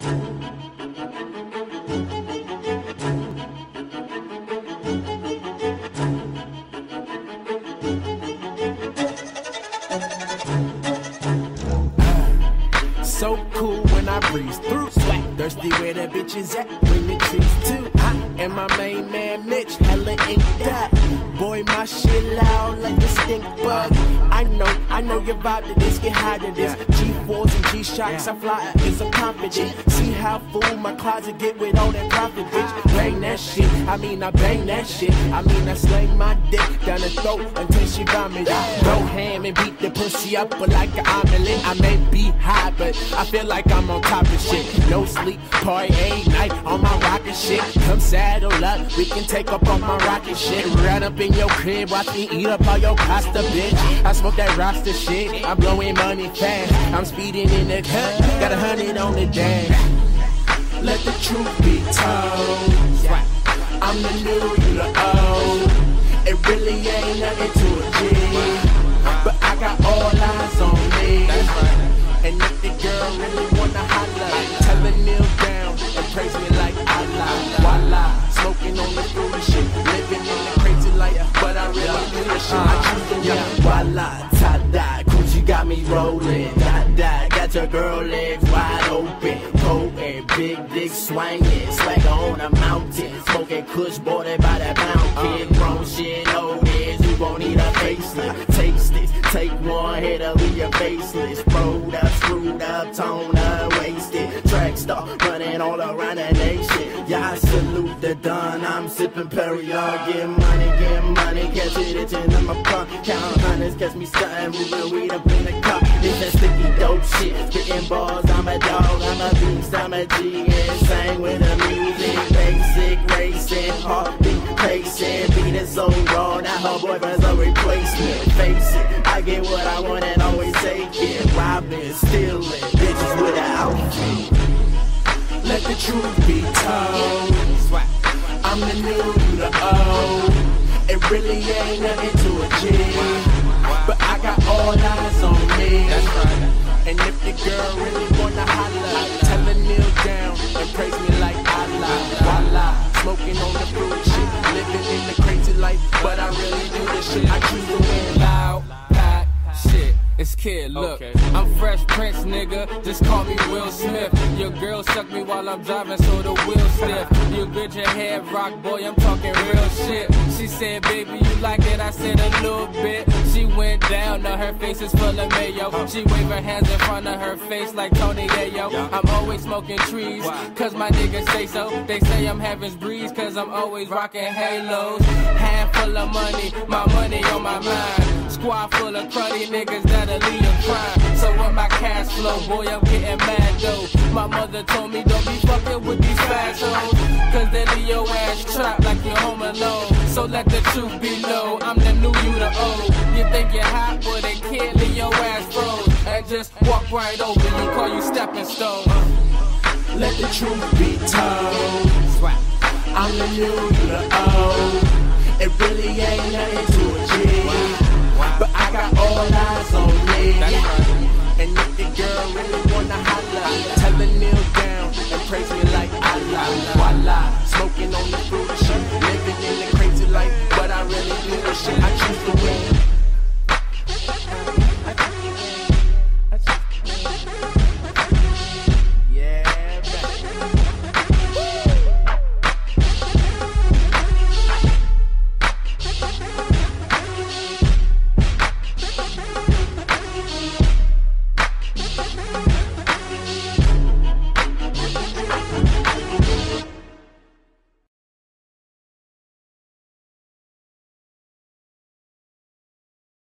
So cool when I breeze through. Swag thirsty where the bitches at. Bring the trees too hot. And my main man Mitch, hella inked up. Boy, my shit loud like a stink bug. I know, I know your vibe to this, get high to this. G4s and G-Shocks, I fly it's a confident. See how full my closet get with all that profit, bitch. Bang that shit, I mean, I bang that shit. I mean, I slay my dick down the throat until she vomit. Go ham and beat the pussy up like an omelet. I may be high, but I feel like I'm on top of shit. No sleep, party ain't night on my rocket shit. Come saddle up, we can take up on my rocket shit. Run up in your crib, watch me eat up all your pasta, bitch. I smoke that Rasta shit, I'm blowing money fast. I'm speeding in the cut, got a hundred on the dash. Let the truth be told. I'm the new, you the old. It really ain't nothing to a G. But I got all eyes on me. And if the girl really wanna holla, tell her kneel down and praise me like Allah. Voila, smoking on the coochie got me rolling. Die-dye, got your girl legs wide open. Potent, big dick swinging. Swagger on a mountain. Smoking kush, bordered by the pound. Uh. Kid, grown shit, know this. You gon' need a facelift. Taste this, take one hit of your faceless. Rolled up, screwed up, toned up, wasted. Track star, running all around the. Yeah, I salute the Don. I'm sipping Perrier. Get money, get money, catch it itching. I'm a punk. Count hundreds, catch me stunting, moving weed up in the cup. It's that sticky dope shit. Spitting balls, I'm a dog, I'm a beast, I'm a G. Insane with the music, basic, racing, heartbeat, pacing. Beat is so raw, now her boyfriend's a replacement. Face it, I get what I want and always take it. Robbing, stealing, bitches without me. Let the truth the old. It really ain't nothing to a G. But I got all eyes on me. And if the girl really wanna holla, tell her kneel down and praise me like Allah. Voila, smoking on the fruit shit, living in the crazy life, but I really do this shit. I choose to win. Loud, pack, shit. It's kid, look. Okay. I'm Fresh Prince, nigga. Just call me Will Smith. Your girl suck me while I'm driving, so the wheel stiff. You get your head rock, boy. I'm talking real shit. She said, baby, you like it? I said a little bit. She went down, now her face is full of mayo. She wave her hands in front of her face like Tony Yayo. I'm always smoking trees, cause my niggas say so. They say I'm heaven's breeze, cause I'm always rocking halos. Handful of money, my money on my mind. Squad full of cruddy niggas that'll lead a crime. So when my cash flow, boy, I'm getting mad though. My mother told me don't be fucking with these fast hoes. Cause they leave your ass trapped like you're home alone. So let the truth be known, I'm the new you the old. You think you're hot, but they can't leave your ass froze. And just walk right over you, call you stepping stone. Let the truth be told. I'm the new, you the old. On me. And if the girl really wanna holla,